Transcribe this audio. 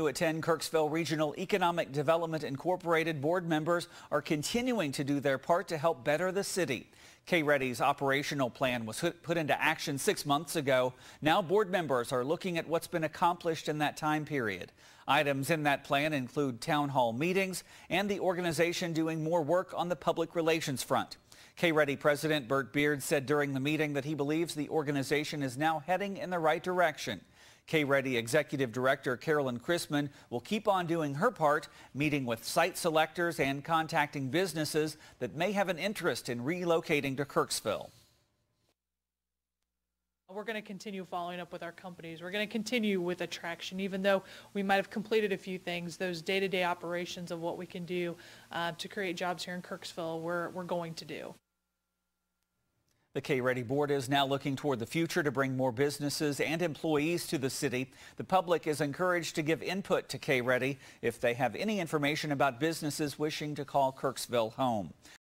At 10, Kirksville Regional Economic Development Incorporated board members are continuing to do their part to help better the city. K-REDI's operational plan was put into action six months ago. Now board members are looking at what's been accomplished in that time period. Items in that plan include town hall meetings and the organization doing more work on the public relations front. K-REDI President Bert Beard said during the meeting that he believes the organization is now heading in the right direction. K-REDI Executive Director Carolyn Chrisman will keep on doing her part, meeting with site selectors and contacting businesses that may have an interest in relocating to Kirksville. We're going to continue following up with our companies. We're going to continue with attraction, even though we might have completed a few things, those day-to-day operations of what we can do uh, to create jobs here in Kirksville, we're, we're going to do. The K-REDI board is now looking toward the future to bring more businesses and employees to the city. The public is encouraged to give input to K-REDI if they have any information about businesses wishing to call Kirksville home.